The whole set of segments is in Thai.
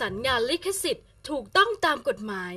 สร้างสรรค์งานลิขสิทธิ์ถูกต้องตามกฎหมาย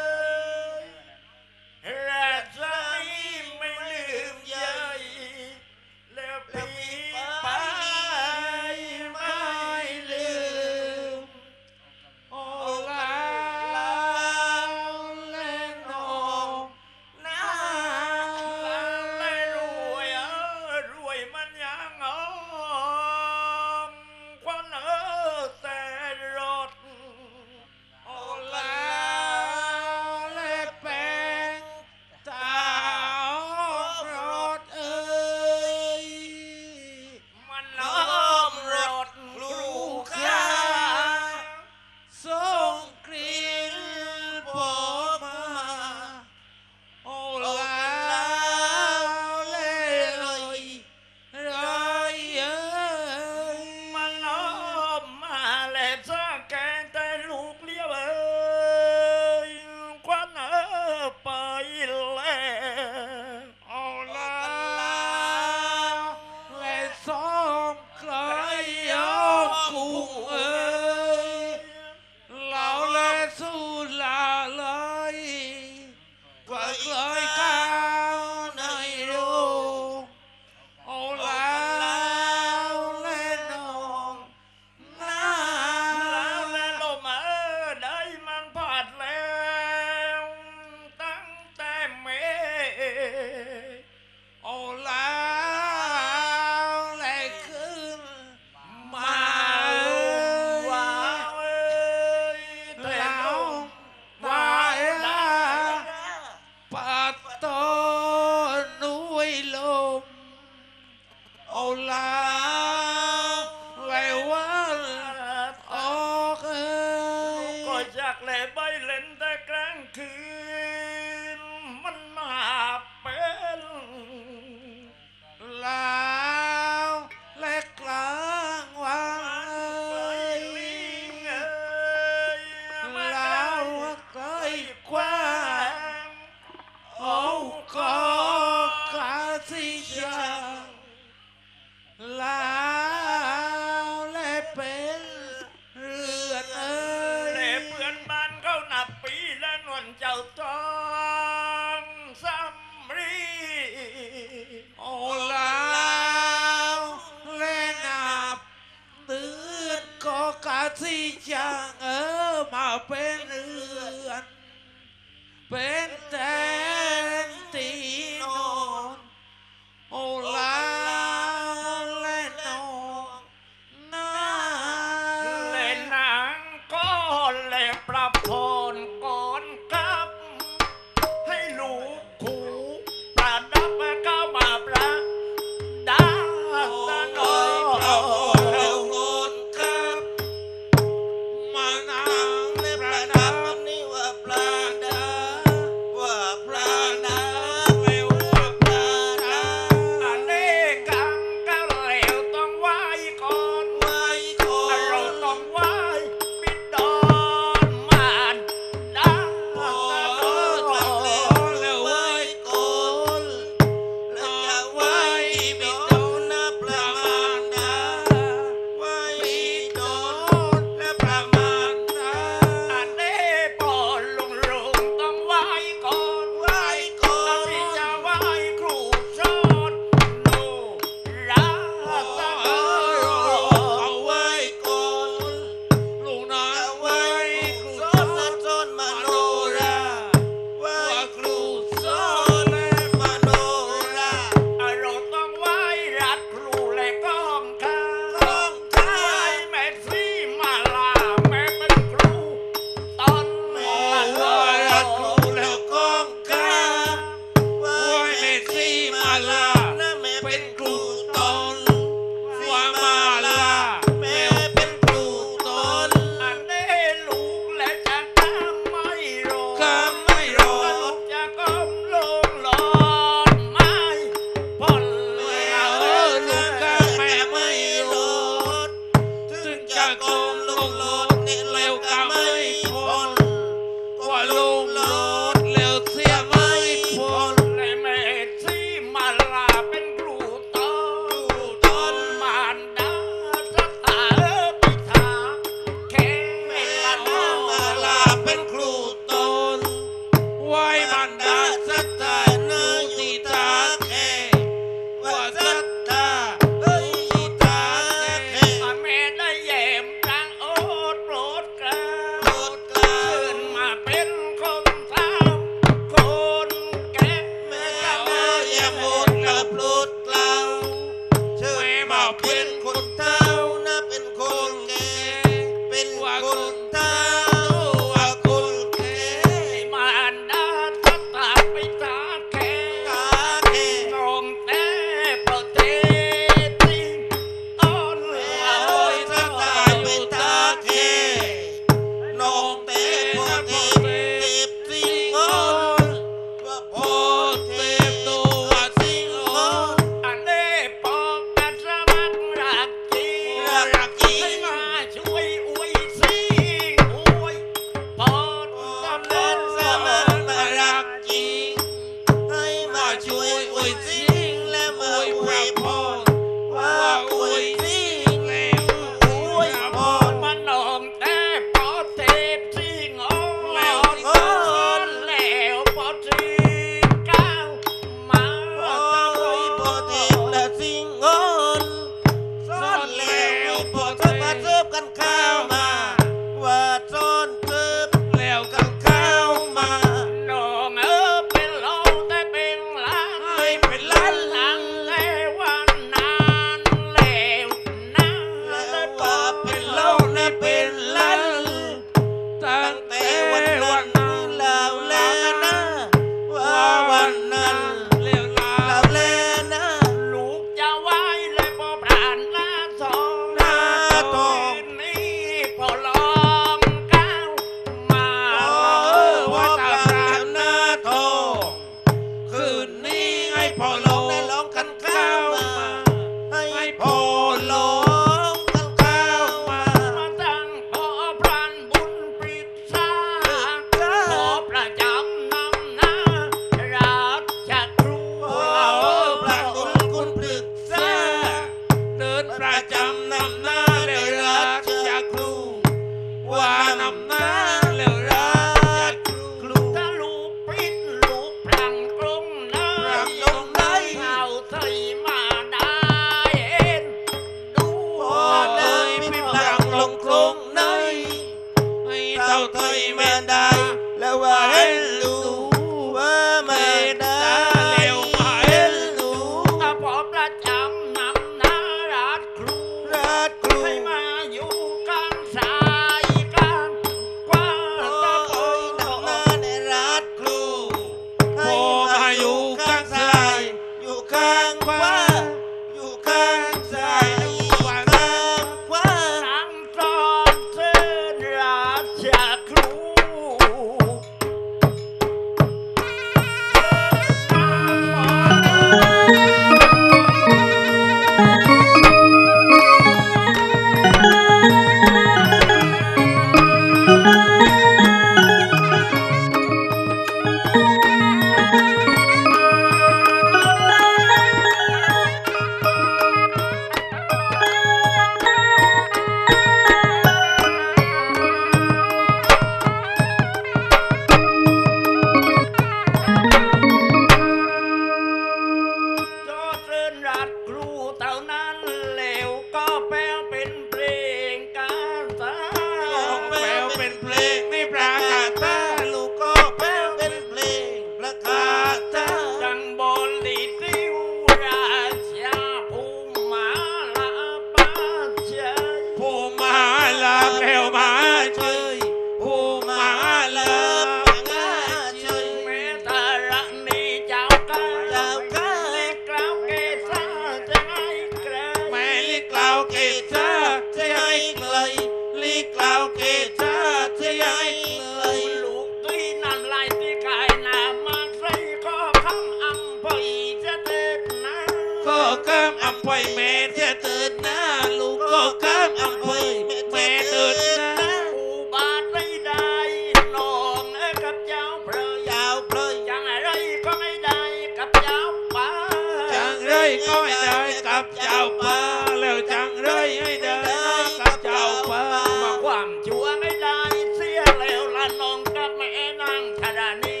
ก้อยเดินกับเจ้าป้าเล้วจังเลยให้เดินกับเจ้าป้ามาความชั่วไม่ได้เสียแล้วละนองกับแม่นางธาณี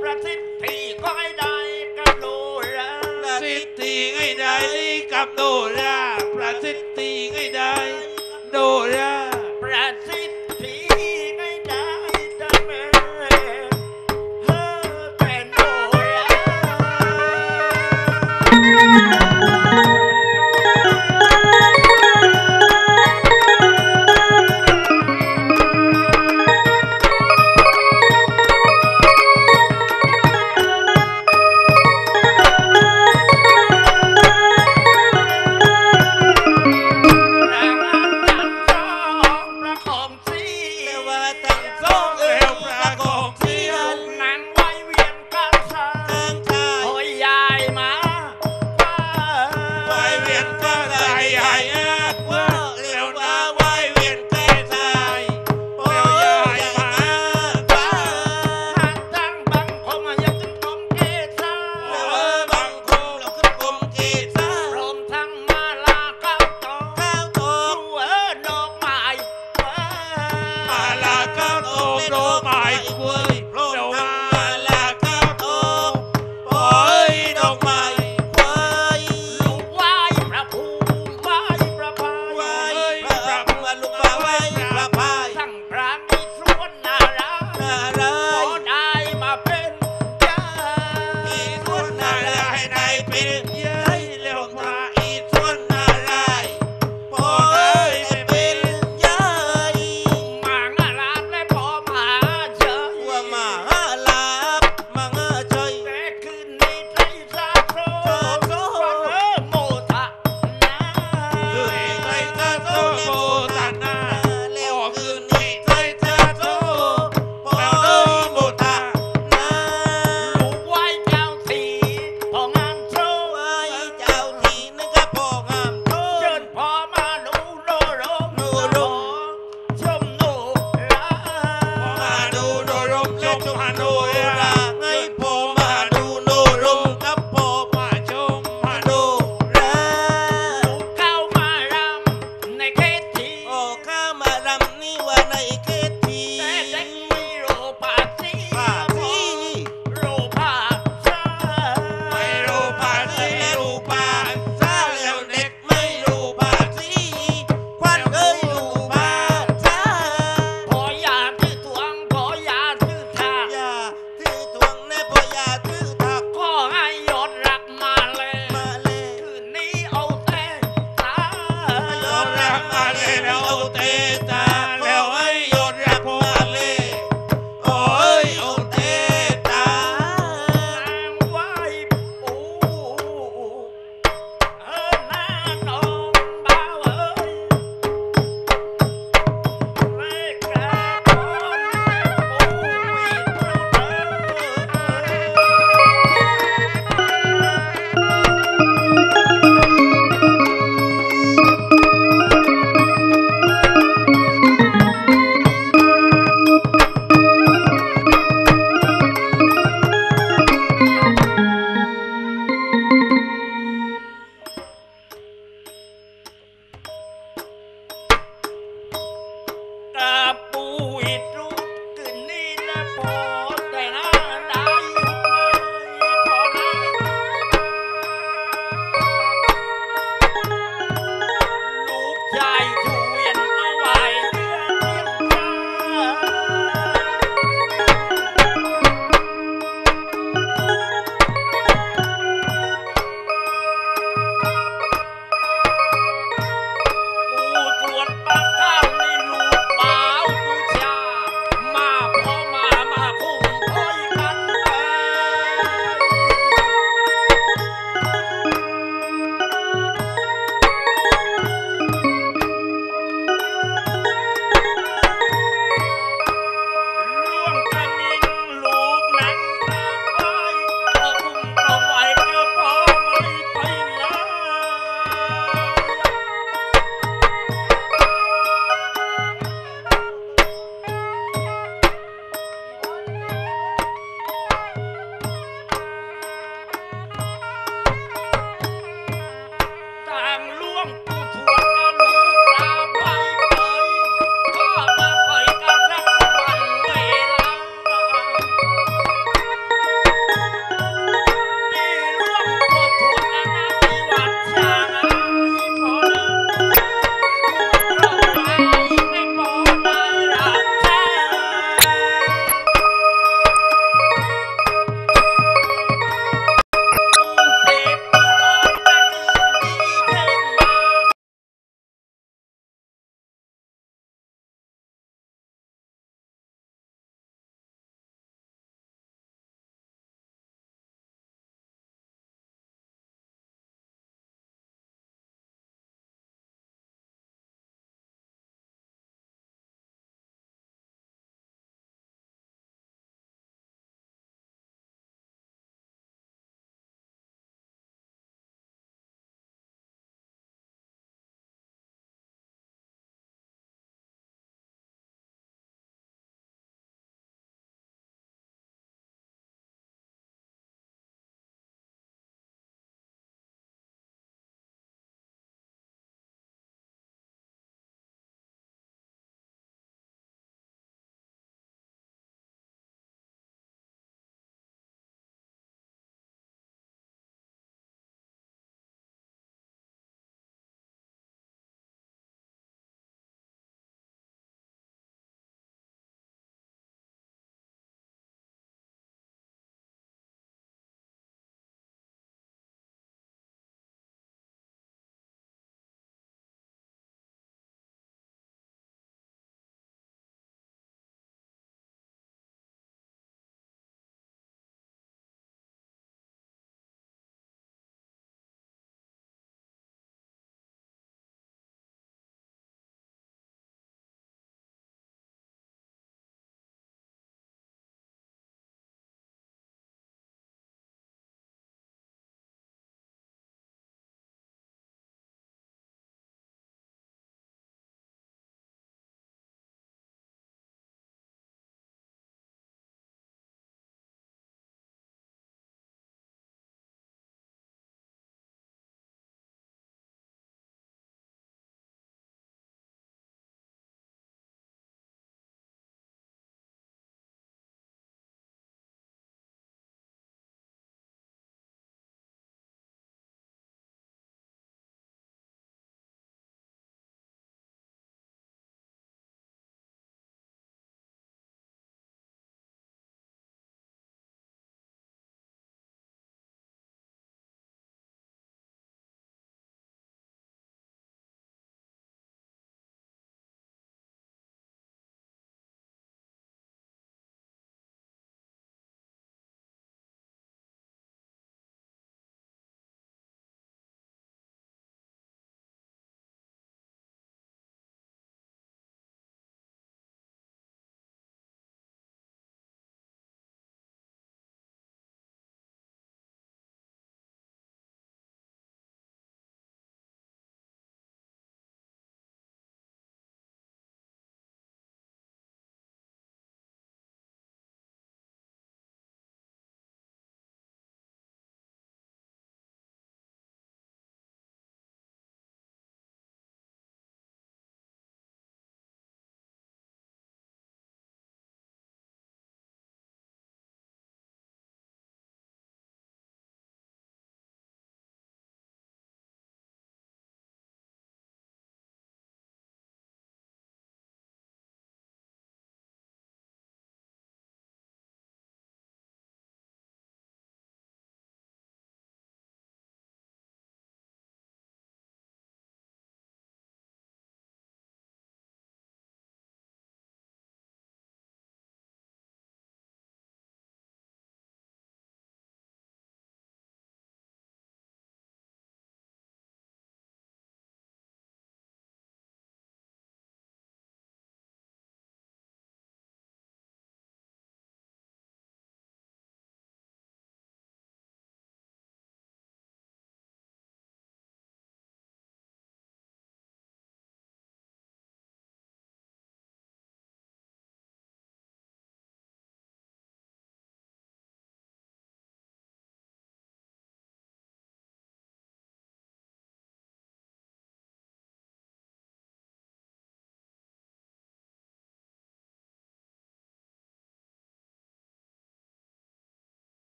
ประสิทธิก้อยได้กับดูราประสิทธิไห้ได้กับดูราประสิทธิไห้ได้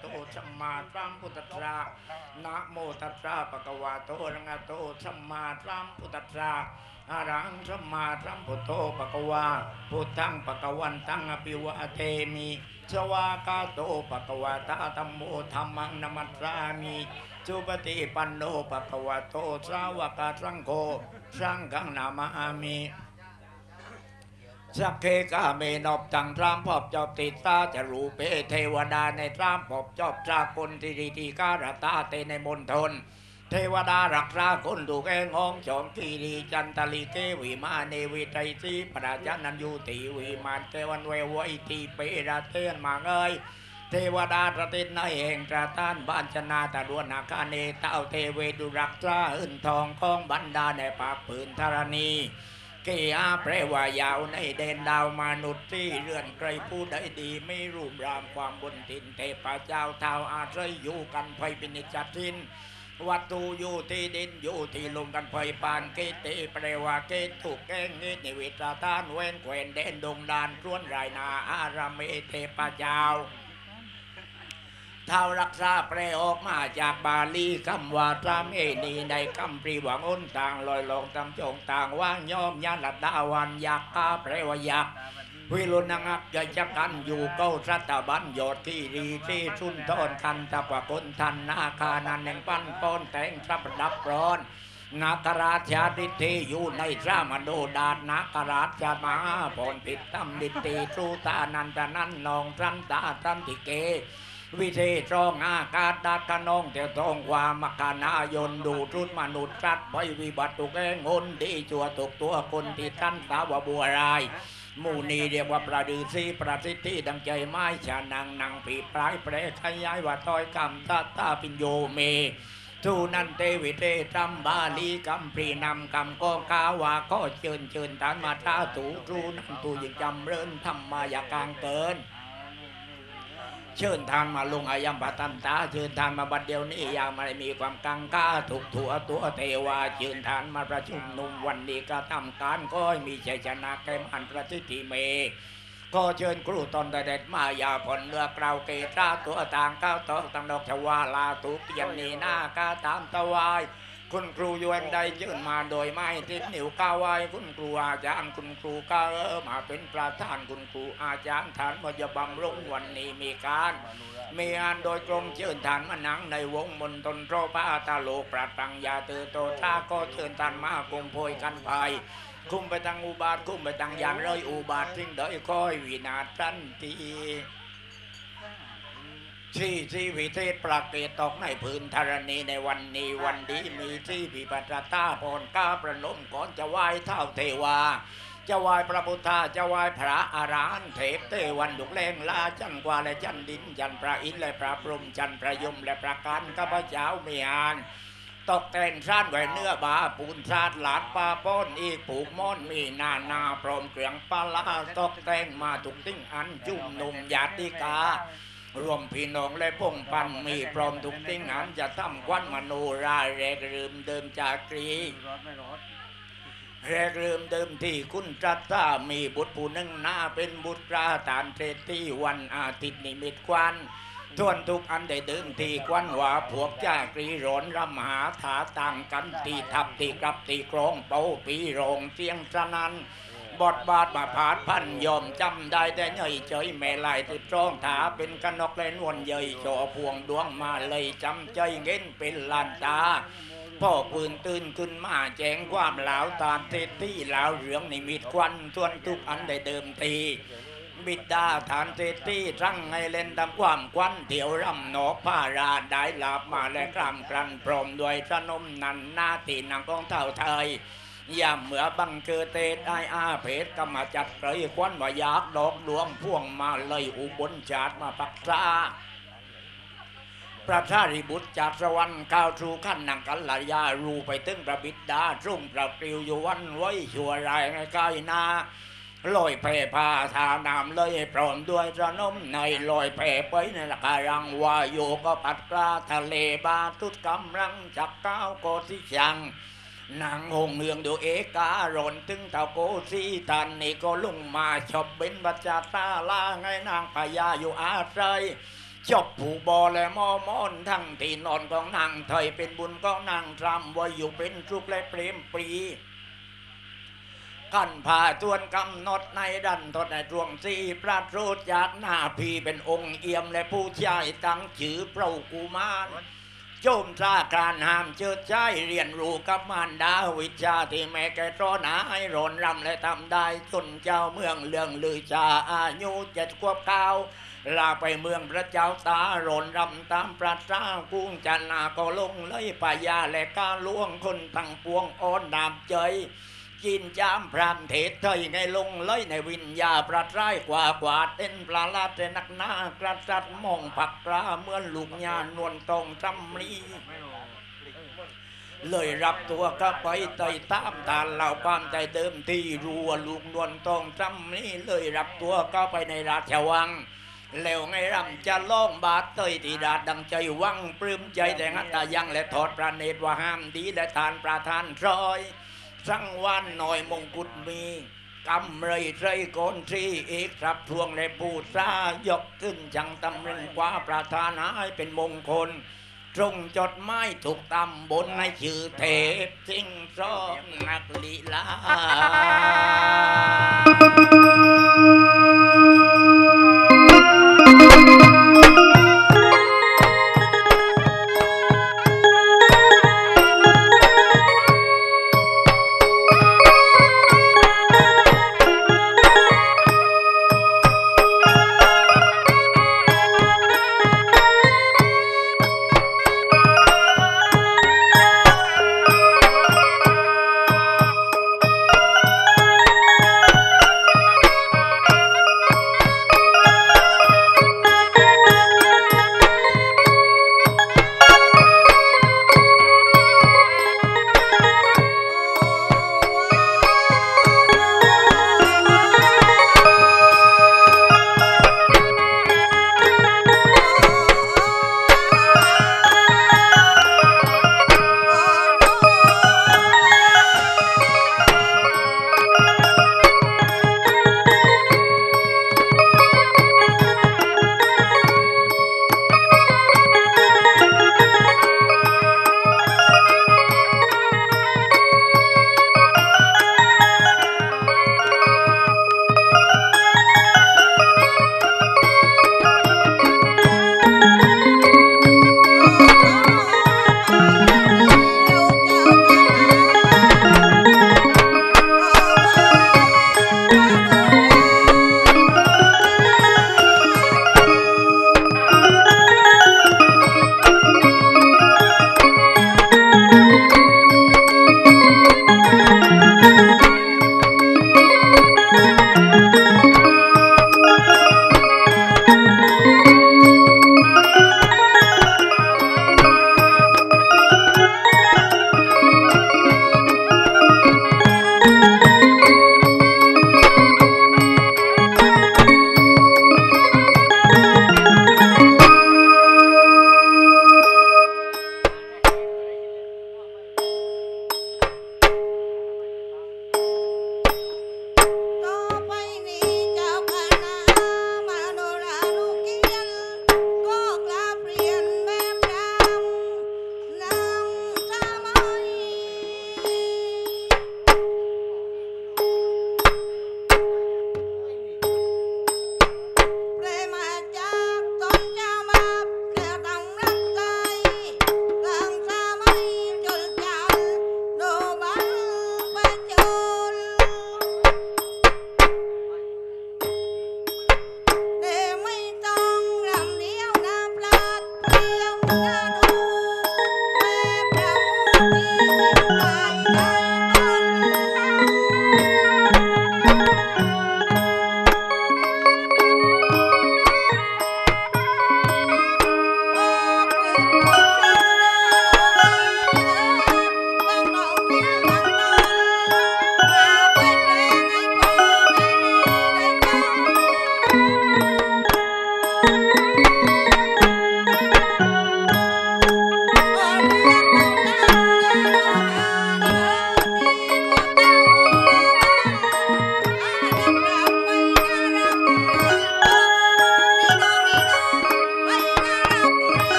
โตสัมมาสัมพุทธัะนะโมตัสสะปะกวาโตระงะโตสัมมาสัมพุทธะอะระหังสัมมาสัมพุทโธปะกวาพุทธังปะกวันตังอภิวะเทมิสวากาโตปะกวาตาธรมโมธรรมังนมัตรามิจุปติปันโนปะกวาโตสาวกาสังโฆสังฆนามามิ สักเคกาเมนอบจังตรามพอบจอบติดตาจะรูเปเทวดาในตรามพอบจอบตราคนทิริติการตาเตในมณฑลเทวดารักษาคนดูแกงองชมกีรีจันตลีเกวีมาเนวิไตสีปราชนันยุติวีมานเทวันเววิตีเปราเตืนมาเอ้ยเทวดาประตินในแห่งตราต้านบัญชนาตะดวนาคาเนเต้าเทเวดุรักษาอื่นทองของบรรดาในปากปืนธรณี เกียแปรว่ายาวในเดนดาวมนุษย์ที่เรือนไกรผู้ใดดีไม่รูปรามความบนทินเทพเจ้าเท้าอาศัยอยู่กันไฟปินิจจทิน วัตถุอยู่ที่ดินอยู่ที่ลมกันไฟปานเกติแปลว่าเกตถูกแกล้งนิดนิวิตาทานเว้นแควนเดนดงดานครวนรายนาอารามเมเทพเจ้า เท้ารักษาแปลออกมาจากบาลีคำว่าตามเอนีในคำปรีหวังอ้นต่างลอยลงตำจงต่างว่างย่อมยันลัดดาวันยักษ์าแปลว่ายักษ์วิรุณงักจะจักกันอยู่เก้ารัตบันยชน์ที่รีที่สุนทรคันตะปะคนทันนาคานันแห่งปั้นป้อนแต่งทรัพดับร้อนนาคราชาดิเทอยู่ในสามโดดาตนาคราชามาพรผิดตำดิตีสุตานันตนันนองทันตาทันติเก วิเทศรองอากาศดัดกนองเตียวทองความมกานายนดูทุนมนุษย์รัดไปวิบัติตุกแงงนดีจัวตกตัวคนที่ท่านสาวบัวรายหมู่นี้เรียกว่าประดือซีประสิทธิดังใจไม้ชานังนังผีปลายแปรขยายว่าต้อยกรรมตาตาปิญโยเมทูนันเตวิเตตัมบาลีกัมปรีนำกำกองกาวาก็เชิญเชิญทานมาท้าถูทูนันตูยิ่งจำเริญทำมาอย่ากลางเกิน เชิญทานมาลงอายัมปตันตาเชิญทานมาบัดเดียวนี้อยาไม่ได้มีความกังกาถูกถัวตัวเทวาเชิญทานมาประชุมนุมวันนี้ก็ทำการก็มีชัยชนะแก่มันประสิทธิเมก็เชิญครูตนเด็ดมาอย่าผ่อนเนื้อกราวเกตราตัวต่างก้าวตอกตังดอกชวาลาตุเตียนนีหน้ากาตามตะวาย คุณครูยวนใดเชิญมาโดยไม่ติดนิ้วก้าวไว้คุณครูอาจารย์คุณครูก้าเออมาเป็นประธานคุณครูอาจารย์ฐานมยบังลงวันนี้มีการ มีงานโดยกรมเชิญฐานมานังในวงมนตนโตรพระอาตาโลปรัดตังยาเตอโตตาก็เชิญฐานมาคงโพยกันไปคุมไปทางอุบาทคุมไปทางอย่างเลยอุบาทสิ่งใดคอยวินาศทันที ที่ที่วิเทศประเกตตกในพื้นธรณีในวันนี้วันนี้มีที่พิปัตตาพรก้าประนมก่อนจะไหว้เท้าเทวา จะไหว้พระพุทธาจะไหว้พระอารหันเทพเทวันดุกแรงลาจันกว่าและจันดินจันพระอินและพระพรหมจันพระยมและพระกันข้าพเจ้ามีอานตกแต่งชาติไว้เนื้อบาปูนชาติหลาดปลาป้อนอีกผูกม้อนมีนานาพร้อมเครื่องปลาลาตกแต่งมาทุกสิ่งอันจุ่มนุ่มญาติกา รวมพี่น้องและพงปันมีพร้อมทุกสิ่งอันจะทำควันมโนราแรกลืมเดิมจากกรีแรกเริ่มเดิมที่คุณจัตตามีบุตรผู้หนึ่งหน้าเป็นบุตรราตานเทที่วันอาทิตย์นิมิตควันทวนทุกอันได้เดิมที่ควันว่าพวกจ้ากรีร้อนรำหาถาต่างกันตีทับตีกลับตีกรองเป่าปีโรงเสียงสนัน บทบาทมาผาดพันยอมจำได้แต่เหยเฉยแม่ลายติดร้องถาเป็นกนกและนวลเยยโชพวงดวงมาเลยจำใจเงินเป็นลานตาพ่อปืนตื่นขึ้นมาแจ้งความหลาวตามเทที่หลาวเหลืองในมีดควันส่วนทุกอันได้เดิมทีบิดาฐานเทที่ทั้งไงเล่นตามความควันเถียวรำหนอผ้าราได้หลาบมาและกรำกรันพร้อมด้วยสนมนันหน้าตีนางกองเท่าไทย ยามเมื่อบังเกิดเตได้อาเพศกรรมาจัดเกยควันว่ายากดอกหลวงพ่วงมาเลยอุบลชาติมาปักษาพระชาริบุตรจากสวรรค์ก้าวสู่ขั้นนังกัลยารูไปตึงพระบิดารุ่มประปลิวอยู่วันไว้ชั่วรายใกล้นาลอยแพพาทานามเลยพร้อมด้วยระนมในลอยแพไปในละการังวายโยก็ปัดกลาทะเลบาทุกกำลังจับก้าวโกสิชัง นางหงเมืองดูเอการอนถึงเต่าโกสีตันนี่ก็ลุงมาชอบเป็นบัจจาตาลาไงนางพญาอยู่อาศัยจบผูบอและมอมอนทั้งที่นอนของนางเถยเป็นบุญของนางทำว่าอยู่เป็นทุกข์และเปรมปรีกันผ่าจวนกำนดในดันทดในดวงสีพระโรดจากหน้าพีเป็นองค์เอี่ยมและผู้ชายตั้งชื่อเปรากุมาร จมซาการห้ามเชิดใช้เรียนรู้กับมารดาวิชาที่แม่แกตรอหนาให้รนรำและทำได้จนเจ้าเมืองเรื่องลือชาอายุเจ็ดขวบเก้าลาไปเมืองพระเจ้าตาโรนรำตามพระเจ้ากุ้งจันนาก็ลงเลยปายาและกาล่วงคนทั้งปวงอ้อนดามใจ จีนจามพรามเทศไทยไงลงเลยในวิญญาประร้ายกว่ากว่าเต้นปลาลาดเตนักหน้ากระสัดมองผักกราเหมือนลูกยานวลตองจำรีเลยรับตัวก็ไปไต่ตามตาเหล่าความใจเดิมที่รัวลูกนวลตองจำนี้เลยรับตัวก็ไปในราชวังแล้วไงรำจะล่องบาทเตยตีดาดดังใจวังปลื้มใจแต่งัตตายังและทอดประเนตรว่าห้ามดีและทานประทานรอย สังวันหน่อยมงกุฎมีกำไรไรโกนที่เอกรับทวงและปูซายกขึ้นจังตำรึงกว่าประธานให้เป็นมงคล ตรงจดไม้ถูกตำบนในชื่อเทพสิงซ้อมนักลีลา